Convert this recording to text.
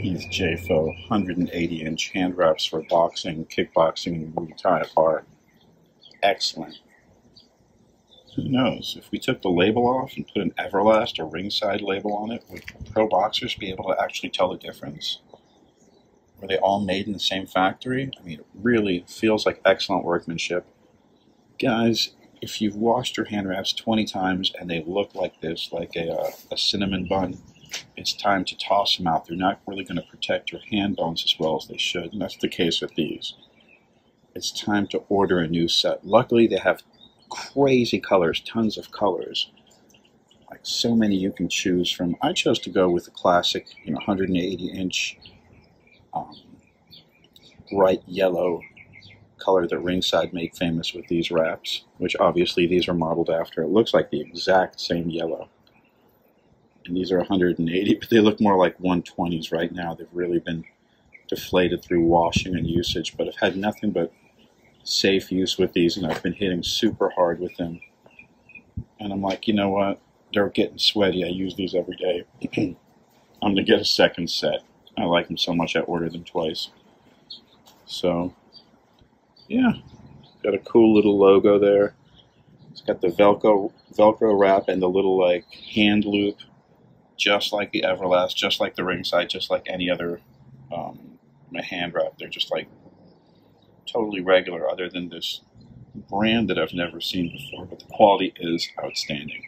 These Jayefo 180 inch hand wraps for boxing, kickboxing, and Muay Thai are excellent. Who knows? If we took the label off and put an Everlast or Ringside label on it, would pro boxers be able to actually tell the difference? Were they all made in the same factory? I mean, it really feels like excellent workmanship. Guys, if you've washed your hand wraps 20 times and they look like this, like a, uh, a cinnamon bun, it's time to toss them out. They're not really going to protect your hand bones as well as they should, and that's the case with these. It's time to order a new set. Luckily, they have crazy colors, tons of colors. Like so many you can choose from. I chose to go with the classic, you know, 180 inch um, bright yellow color that Ringside made famous with these wraps, which obviously these are modeled after. It looks like the exact same yellow. And these are 180, but they look more like 120s right now. They've really been deflated through washing and usage, but I've had nothing but safe use with these, and I've been hitting super hard with them. And I'm like, you know what? They're getting sweaty. I use these every day. I'm going to get a second set. I like them so much I ordered them twice. So, yeah, got a cool little logo there. It's got the Velcro Velcro wrap and the little like hand loop, just like the Everlast, just like the Ringside, just like any other um, hand wrap. They're just like totally regular, other than this brand that I've never seen before. But the quality is outstanding.